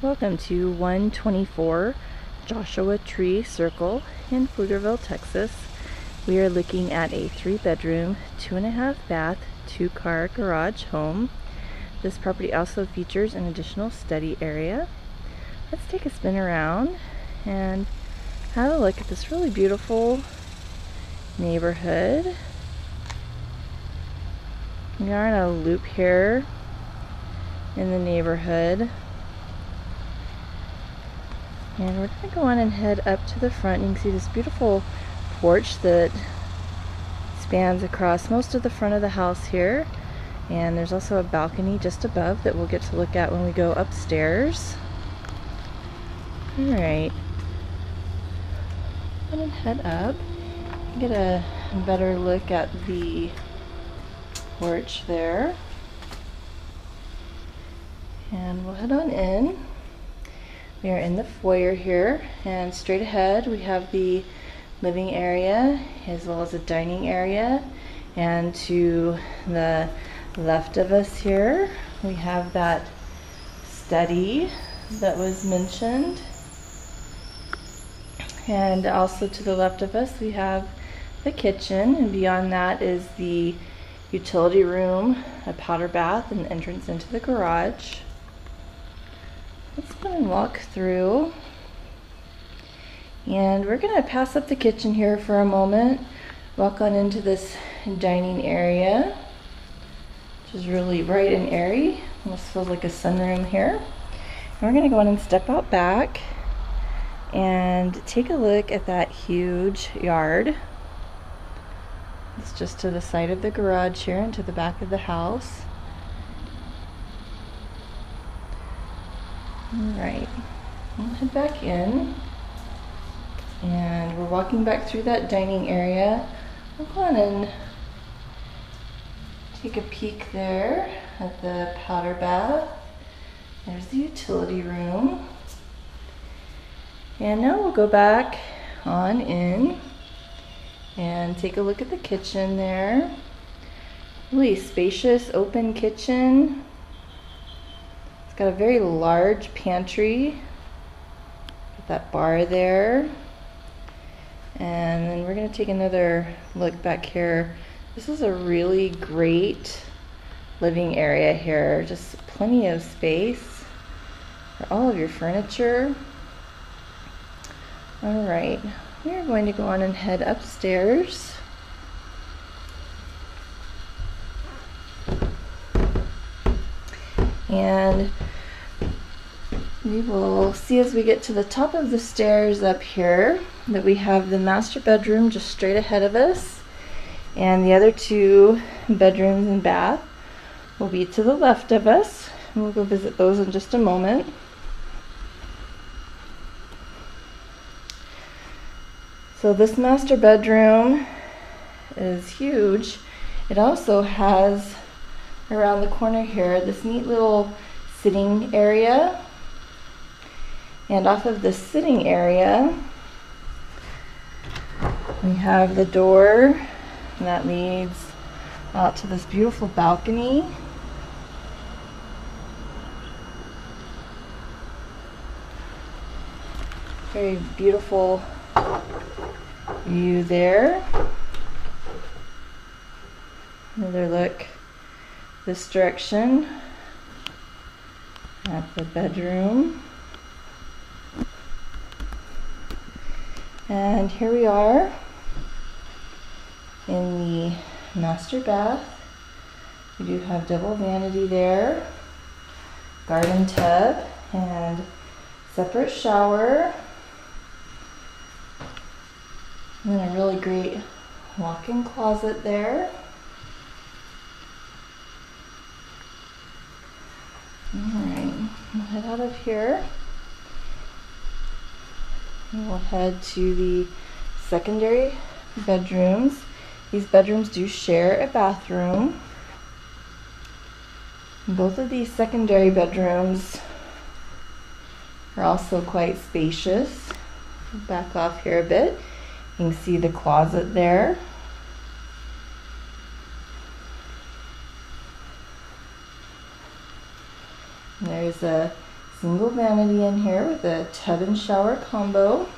Welcome to 124 Joshua Tree Circle in Pflugerville, Texas. We are looking at a three bedroom, two and a half bath, two car garage home. This property also features an additional study area. Let's take a spin around and have a look at this really beautiful neighborhood. We are in a loop here in the neighborhood. And we're going to go on and head up to the front. You can see this beautiful porch that spans across most of the front of the house here. And there's also a balcony just above that we'll get to look at when we go upstairs. Alright. I'm going to head up get a better look at the porch there. And we'll head on in. We are in the foyer here, and straight ahead we have the living area as well as a dining area. And to the left of us here, we have that study that was mentioned. And also to the left of us, we have the kitchen, and beyond that is the utility room, a powder bath, and entrance into the garage. Let's go and walk through. And we're going to pass up the kitchen here for a moment, walk on into this dining area, which is really bright and airy. Almost feels like a sunroom here. And we're going to go on and step out back and take a look at that huge yard. It's just to the side of the garage here and to the back of the house. Alright, we'll head back in. And we're walking back through that dining area. We'll go on and take a peek there at the powder bath. There's the utility room. And now we'll go back on in and take a look at the kitchen there. Really spacious, open kitchen It's got a very large pantry. Got that bar there. And then we're to take another look back here. This is a really great living area here. Just plenty of space for all of your furniture. All right, we're going to go on and head upstairs. And we will see as we get to the top of the stairs up here that we have the master bedroom just straight ahead of us and the other two bedrooms and bath will be to the left of us and we'll go visit those in just a moment. So this master bedroom is huge. It also has around the corner here this neat little sitting area and off of the sitting area, we have the door that leads out to this beautiful balcony. Very beautiful view there. Another look this direction at the bedroom. And here we are in the master bath. We do have double vanity there, garden tub, and separate shower. And a really great walk-in closet there. Alright, we'll head out of here. We'll head to the secondary bedrooms. These bedrooms do share a bathroom. Both of these secondary bedrooms are also quite spacious. Back off here a bit. You can see the closet there. There's a single vanity in here with a tub and shower combo.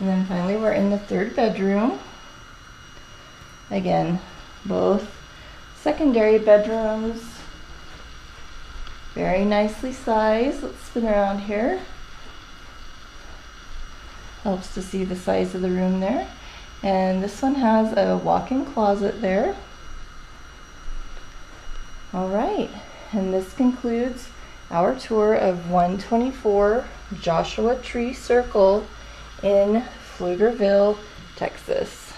And then finally we're in the third bedroom. Again, both secondary bedrooms. Very nicely sized. Let's spin around here. Helps to see the size of the room there. And this one has a walk-in closet there. All right, and this concludes our tour of 124 Joshua Tree Circle in Pflugerville, Texas.